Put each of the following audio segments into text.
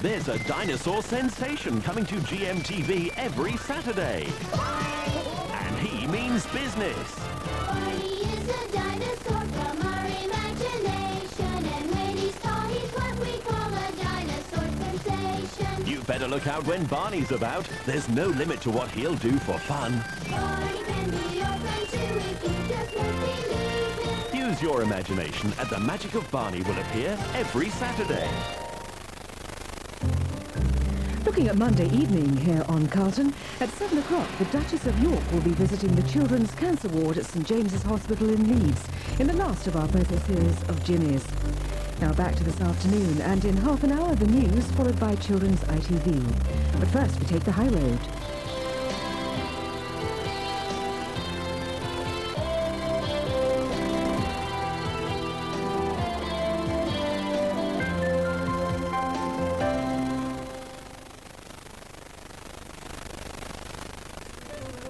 There's a dinosaur sensation coming to GMTV every Saturday. And he means business. Barney is a dinosaur from our imagination. And when he's tall, he's what we call a dinosaur sensation. You better look out when Barney's about. There's no limit to what he'll do for fun. Barney can be your friend too if you just won't believe him. Use your imagination and the magic of Barney will appear every Saturday. Looking at Monday evening here on Carlton, at 7 o'clock, the Duchess of York will be visiting the Children's Cancer Ward at St James's Hospital in Leeds in the last of our birthday series of Jimmy's. Now back to this afternoon, and in half an hour, the news, followed by Children's ITV. But first, we take the high road.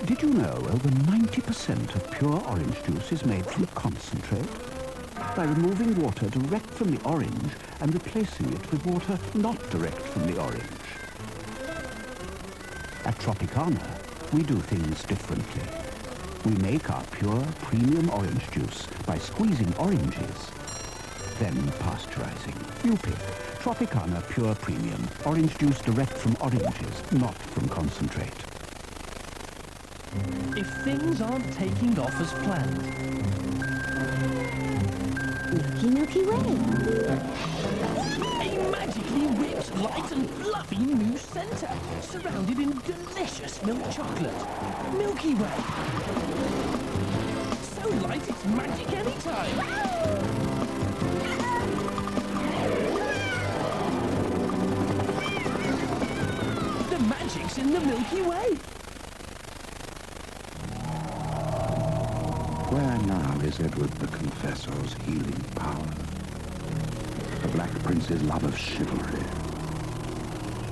Did you know over 90% of pure orange juice is made from concentrate? By removing water direct from the orange and replacing it with water not direct from the orange. At Tropicana, we do things differently. We make our pure premium orange juice by squeezing oranges, then pasteurizing. You pick Tropicana Pure Premium, orange juice direct from oranges, not from concentrate. If things aren't taking off as planned, Milky, Milky Way. a magically whipped, light and fluffy new centre, surrounded in delicious milk chocolate. Milky Way. So light it's magic anytime. The magic's in the Milky Way. Where now is Edward the Confessor's healing power? The Black Prince's love of chivalry?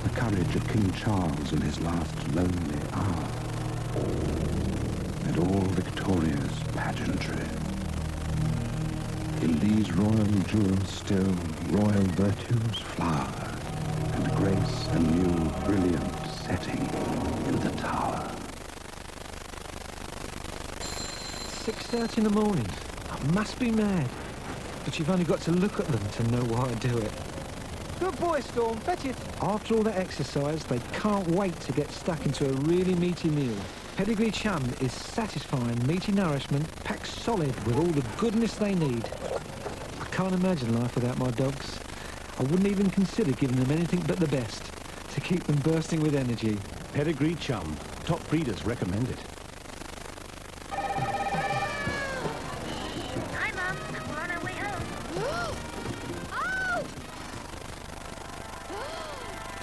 The courage of King Charles in his last lonely hour? And all Victoria's pageantry? In these royal jewels still royal virtues flower, and grace a new brilliant setting in the tower. 6.30 in the morning. I must be mad. But you've only got to look at them to know why I do it. Good boy, Storm. Bet it. After all that exercise, they can't wait to get stuck into a really meaty meal. Pedigree Chum is satisfying meaty nourishment packed solid with all the goodness they need. I can't imagine life without my dogs. I wouldn't even consider giving them anything but the best to keep them bursting with energy. Pedigree Chum. Top breeders recommend it.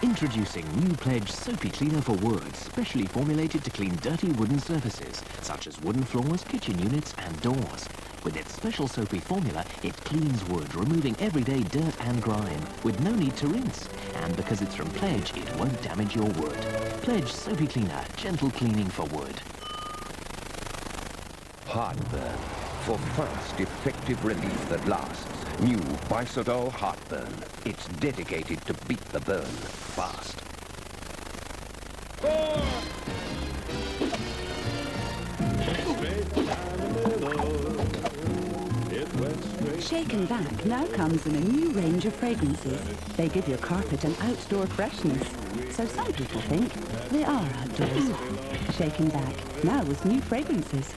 Introducing New Pledge Soapy Cleaner for Wood, specially formulated to clean dirty wooden surfaces, such as wooden floors, kitchen units and doors. With its special soapy formula, it cleans wood, removing everyday dirt and grime, with no need to rinse. And because it's from Pledge, it won't damage your wood. Pledge Soapy Cleaner, gentle cleaning for wood. Heartburn. For fast, effective relief that lasts. New Bisodol Heartburn. It's dedicated to beat the burn fast. Shake 'N' Vac now comes in a new range of fragrances. They give your carpet an outdoor freshness. So some people think they are outdoors. Shake 'N' Vac, now with new fragrances.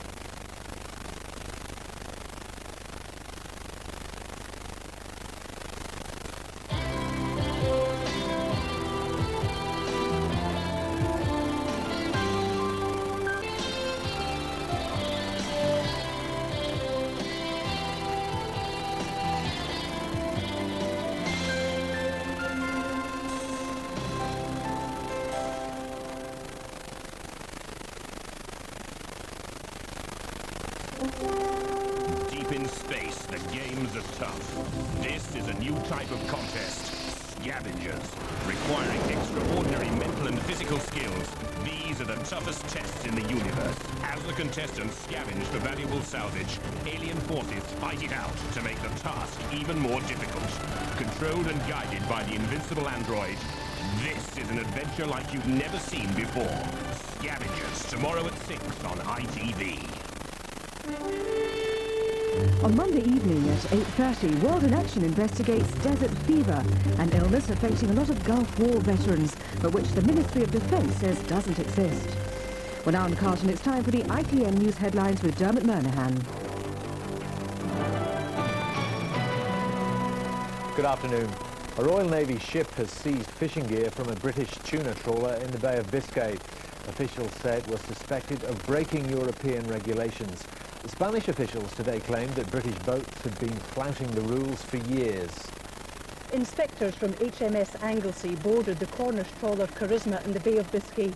Deep in space, the games are tough. This is a new type of contest. Scavengers, requiring extraordinary mental and physical skills. These are the toughest tests in the universe. As the contestants scavenge for valuable salvage, alien forces fight it out to make the task even more difficult. Controlled and guided by the invincible android, This is an adventure like you've never seen before. Scavengers, tomorrow at 6 on ITV. On Monday evening at 8.30, World in Action investigates desert fever, an illness affecting a lot of Gulf War veterans, but which the Ministry of Defence says doesn't exist. Well, now on Carlton, it's time for the ITN News headlines with Dermot Murnaghan. Good afternoon. A Royal Navy ship has seized fishing gear from a British tuna trawler in the Bay of Biscay. Officials say it was suspected of breaking European regulations. The Spanish officials today claimed that British boats had been flouting the rules for years. Inspectors from HMS Anglesey boarded the Cornish trawler Charisma in the Bay of Biscay.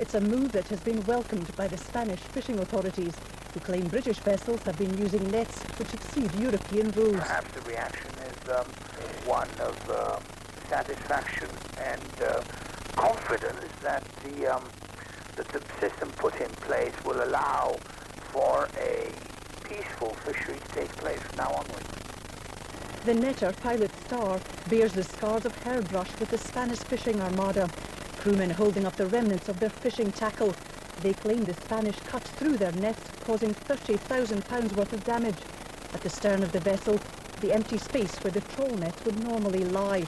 It's a move that has been welcomed by the Spanish fishing authorities, who claim British vessels have been using nets which exceed European rules. Perhaps the reaction is um, one of uh, satisfaction and uh, confidence that the, um, that the system put in place will allow for a peaceful fishery to take place now onwards. The netter Pilot Star bears the scars of hairbrush with the Spanish fishing armada. Crewmen holding up the remnants of their fishing tackle. They claim the Spanish cut through their nets, causing £30,000 worth of damage. At the stern of the vessel, the empty space where the trawl nets would normally lie.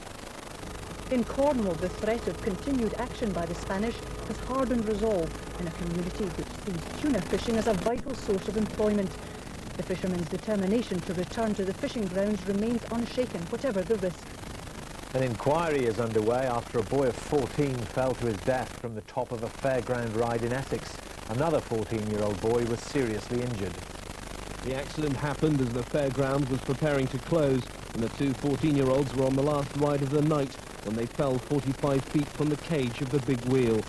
In Cornwall, the threat of continued action by the Spanish has hardened resolve in a community which sees tuna fishing as a vital source of employment. The fishermen's determination to return to the fishing grounds remains unshaken, whatever the risk. An inquiry is underway after a boy of 14 fell to his death from the top of a fairground ride in Essex. Another 14-year-old boy was seriously injured. The accident happened as the fairground was preparing to close and the two 14-year-olds were on the last ride of the night when they fell 45 feet from the cage of the big wheel.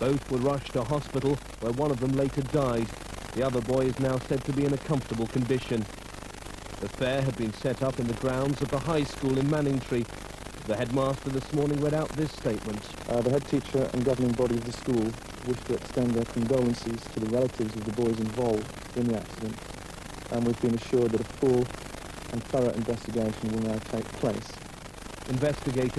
Both were rushed to hospital where one of them later died. The other boy is now said to be in a comfortable condition. The fair had been set up in the grounds of the high school in Manningtree. The headmaster this morning read out this statement. Uh, the head teacher and governing body of the school wish to extend their condolences to the relatives of the boys involved in the accident, and we've been assured that a full and thorough investigation will now take place. Investigators